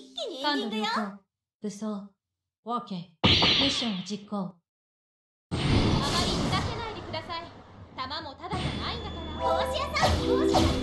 一気にエンディングよ武装好。ーケー。ミッションを実行。あまりふざけないでください弾もただじゃないんだから帽子屋さん帽子屋